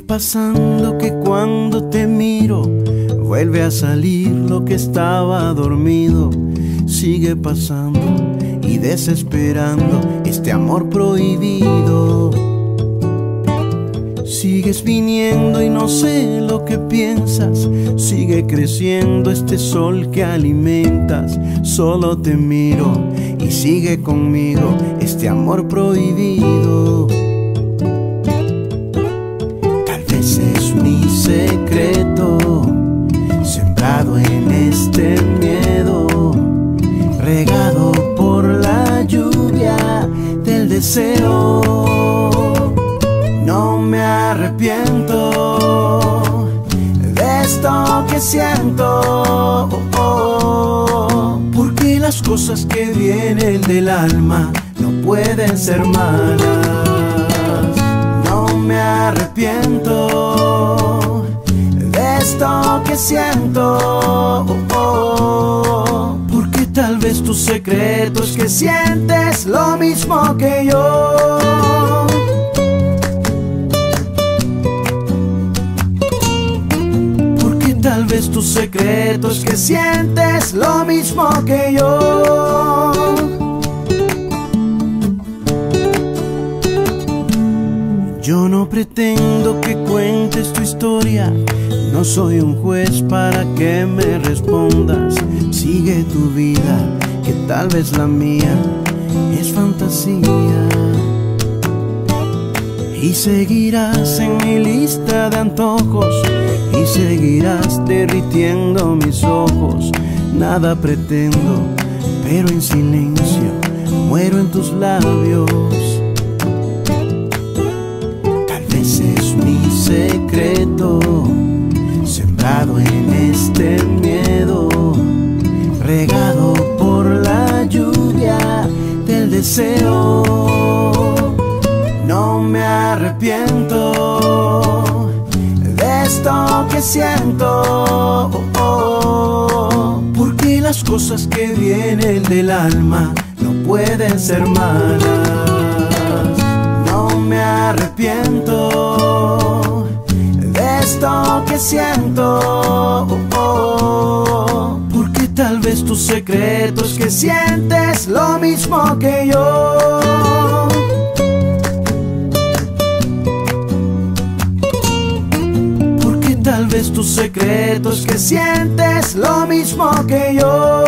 pasando que cuando te miro vuelve a salir lo que estaba dormido. Sigue pasando y desesperando este amor prohibido. Sigues viniendo y no sé lo que piensas. Sigue creciendo este sol que alimentas. Solo te miro y sigue conmigo este amor prohibido. No me arrepiento de esto que siento, porque las cosas que vienen del alma no pueden ser malas. No me arrepiento de esto que siento, vez tu secreto es que sientes lo mismo que yo. Porque tal vez tu secreto es que sientes lo mismo que yo. Yo no pretendo que cuentes tu historia, no soy un juez para que me respondas. Sigue tu vida, que tal vez la mía es fantasía. Y seguirás en mi lista de antojos y seguirás derritiendo mis ojos. Nada pretendo, pero en silencio muero en tus labios. Regado por la lluvia del deseo. No me arrepiento de esto que siento, porque las cosas que vienen del alma no pueden ser malas. No me arrepiento de esto que siento, porque tal vez tu secreto es que sientes lo mismo que yo. Porque tal vez tu secreto es que sientes lo mismo que yo.